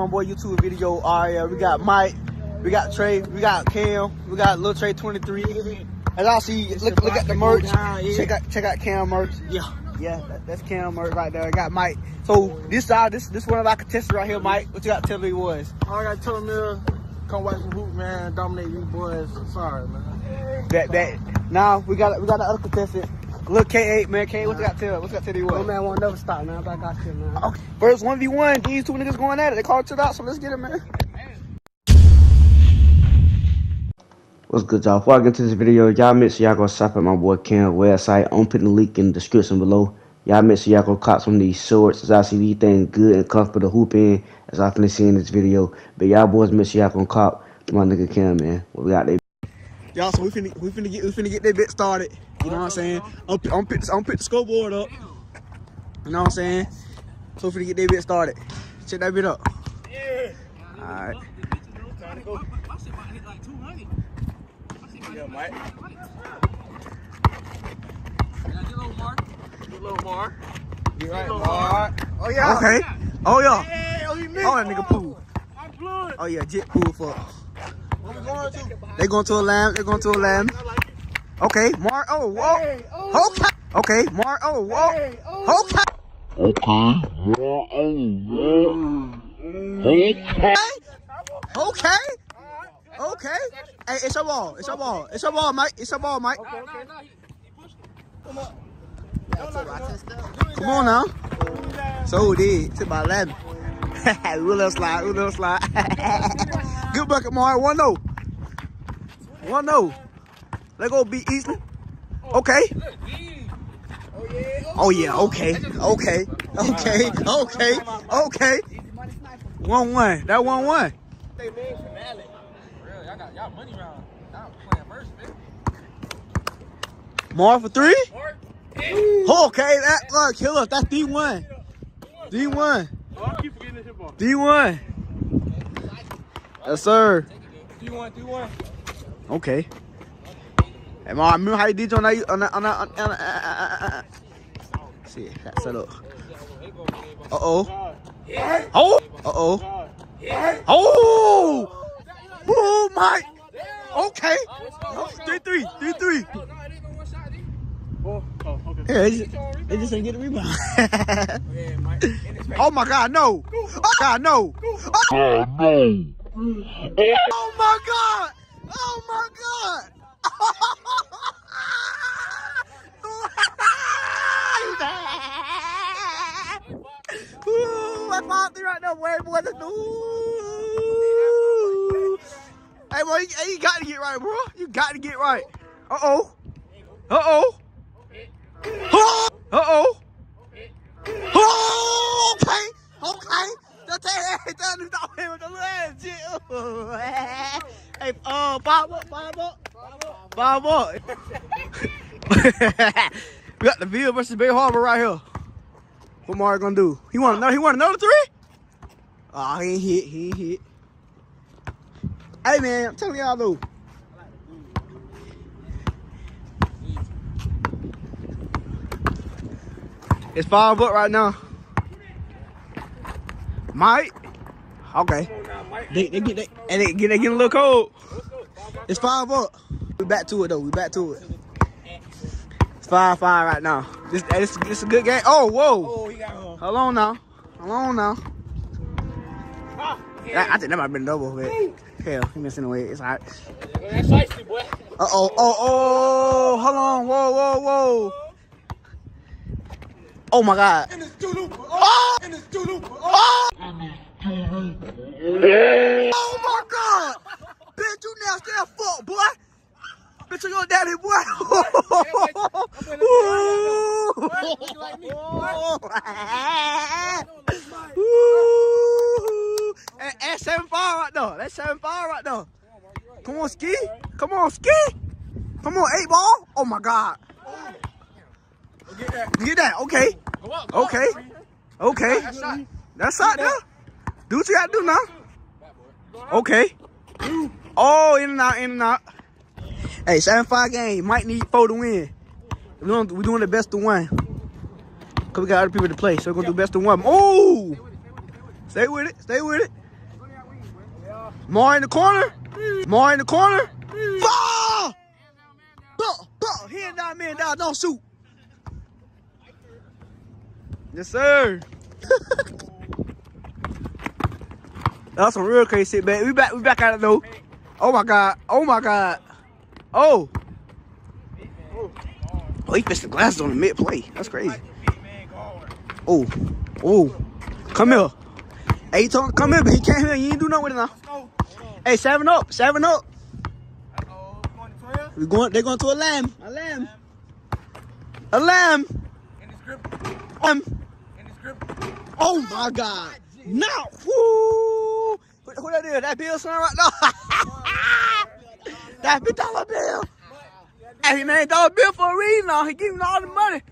my boy YouTube video. All right, we got Mike, we got Trey, we got Cam, we got Lil Trey 23. As y'all see, look look at the merch. Check out check out Cam merch. Yeah. Yeah, that, that's Cam merch right there. I got Mike. So this side, this this one of our contestants right here, Mike. What you got to tell me was? All I gotta tell them is, come watch some hoop, man. Dominate you boys. Sorry, man. That that. Now we got we got the other contestant. Look K8 man, K8, what you got to tell? What you got to tell you No what? man won't never stop, man. I got you, man. Okay. First 1v1, these two niggas going at it. They called it out, so let's get it, man. What's good, y'all? Before I get into this video, y'all make sure y'all go shop at my boy Cam website. I'm putting the link in the description below. Y'all make sure y'all go cop some of these shorts as I see these things good and comfortable to hoop in as I finna see in this video. But y'all boys make sure y'all gonna cop my nigga Cam, man. What we got there? Y'all, so we finna, we finna get we finna get that bit started. You know what I'm saying? I'm, I'm, pick, I'm pick the scoreboard up. You know what I'm saying? So we finna get that bit started. Check that bit up. Yeah. Alright. Yeah, Mike. Get little Mar. Get right, Mar. Oh yeah. Okay. Oh yeah. Hey, oh, he missed. Oh that nigga pool. I'm blood. Oh yeah, jet pool for. Where we going to? They going to a lamb. They going to a lamb. Okay, Mar. Oh, whoa. Hey, oh. Okay. Okay, Mar. Oh, whoa. Hey, oh. Okay. Okay. Okay. Okay. Hey, it's your ball. It's your ball. It's your ball, Mike. It's your ball, Mike. Come on now. So did to my lemon. Real little slide, real little slide. Good bucket, Mar. One no. One no. Let go beat Eastland. Okay. Oh yeah, okay, okay, okay, okay, okay. One one. That one one. Mar for three? Okay, that look, killer. That's D one. D one. D one. Yes, sir. D1, D1. Okay. Hey, Mar, remember how you did on that on that on that on that? Uh, uh, uh, uh. See, that's set up. Uh oh. Oh. Uh oh. Oh. Oh my. Okay. Oh, three three three three. Oh, oh, okay. Yeah, they just, they just didn't get a rebound. oh my God, no! Oh God, no! Oh, oh my God! Oh my God! Ooh, I found it right now. Ooh. Hey, boy, you, hey, you got to get right, bro. You got to get right. Uh oh. Uh oh. Oh! Uh-oh. Oh, okay. Okay. Don't take that. Don't stop him with the legs. Hey, uh, Bob up, Bob up. We got the Ville versus Bay Harbor right here. What Mario gonna do? He want another, he want another three? Oh, he ain't hit, he ain't hit. Hey man, I'm telling y'all though. It's five up right now. Mike. Okay. They, they get they, and they get they getting a little cold. It's five up. We back to it though. We back to it. It's five five right now. This this, this a good game. Oh whoa. Oh, he got home. Hold on now. Hold on now. I, I think that might have been double, but hell, he missing away. It's alright. That's icy, boy. Uh oh, oh, oh, hold on, whoa, whoa, whoa. Oh my god. Doo-doo. Oh! Doo-doo. Oh! My god! Bitch, you nasty as fuck, boy! Bitch, you your daddy, boy! Hey, That's 7 5 right there. That's 7 5 right there. Come on, ski. Come on, ski. Come on, eight ball. Oh my god. Get that. Get that. Okay. Go up. go up. Okay. Okay. That's shot. That's there. Do what you gotta do now. Okay. Oh, in and out, in and out. Hey, 7-5 game. Might need four to win. We're doing, we're doing the best of one. Because we got other people to play, so we're to do best of one. Oh! Stay with it. Stay with it. More in the corner. More in the corner. Ball! Hand down, man down. Don't shoot. Yes, sir. That's some real crazy shit, man. We back, we back at it though. Oh my god. Oh my god. Oh. Oh, he fixed the glasses on the mid play. That's crazy. Oh. Oh. Come here. Hey, he told come here, but he came here. You ain't do nothing with it now. Hey, seven up. Seven up. We going, they're going to a lamb. A lamb. A lamb. In his grip. Um. In his grip. Oh my God. Now, Woo. Who, who that is? That Bill son right now. that big dollar bill. Hey, he named dollar bill for a reason now. He giving all the money.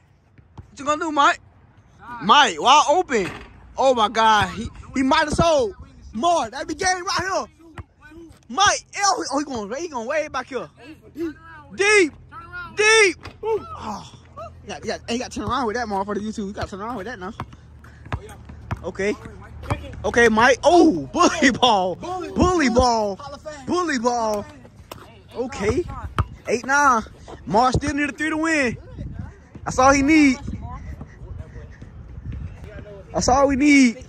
What you gonna do, Mike? Mike, wide open. Oh my God. He he might have sold more. That be game right here. Mike, oh, he going he going way back here. Deep, deep. Oh, you got, you got, to turn around with that motherfucker. You too. You got to turn around with that now. Okay. Okay, Mike. Oh, oh, bully ball. Bully ball. Bully ball. Okay. Eight nine. Mars still need a three to win. That's all he need. That's all we need.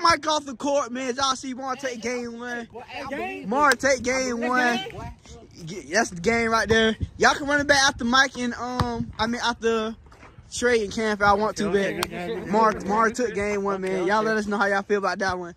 Got Mike off the court, man. Y'all see Mar take game one. Mar take game one. That's the game right there. Y'all can run it back after Mike and um, I mean after Trey and Cam if I want to, but Mar Mar took game one, man. Y'all let us know how y'all feel about that one.